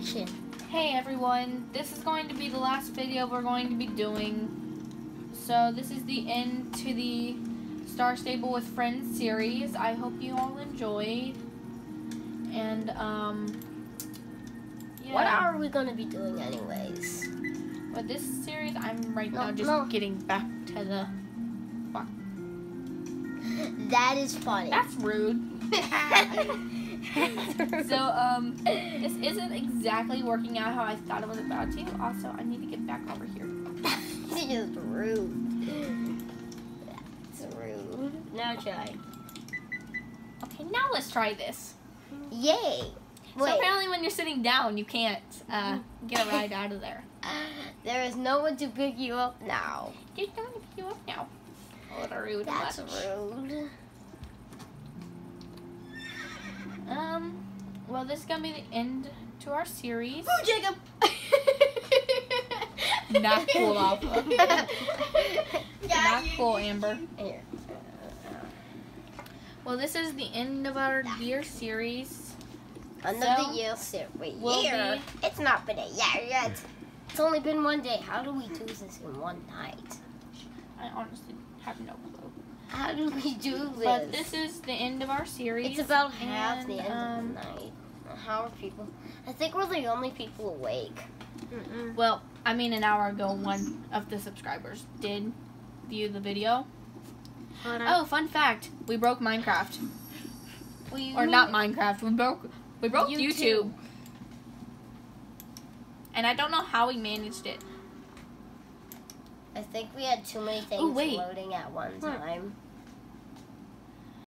action. Hey everyone, this is going to be the last video we're going to be doing. So this is the end to the Star Stable with Friends series. I hope you all enjoyed. And um yeah. What are we gonna be doing anyways? With this series, I'm right No, now just no. getting back to the That is funny. That's rude. so um this isn't exactly working out how I thought it was about to. Also, I need to get back over here. It's just rude. That's rude. Now try. Okay, now let's try this. Yay! So Wait, apparently when you're sitting down, you can't uh, get a ride out of there. there is no one to pick you up now. There's no one to pick you up now. Oh, what a rude That's rude. Well, this is gonna be the end to our series. Ooh, Jacob! Not cool, Alpha. Not cool, Amber. Here. Well, this is the end of our year series. Another So, year. Wait, we'll year? be- It's not been a year yet. It's only been one day. How do we do this in one night? I honestly have no clue. How do we do this? But this is the end of our series. it's about half the end um, of the night. How are people? I think we're the only people awake. Mm-mm. Well, I mean, an hour ago, one of the subscribers did view the video. Oh, fun fact: we broke Minecraft, we or not Minecraft. We broke we broke YouTube. YouTube. and I don't know how we managed it. I think we had too many things Ooh, loading at one Hmm. time.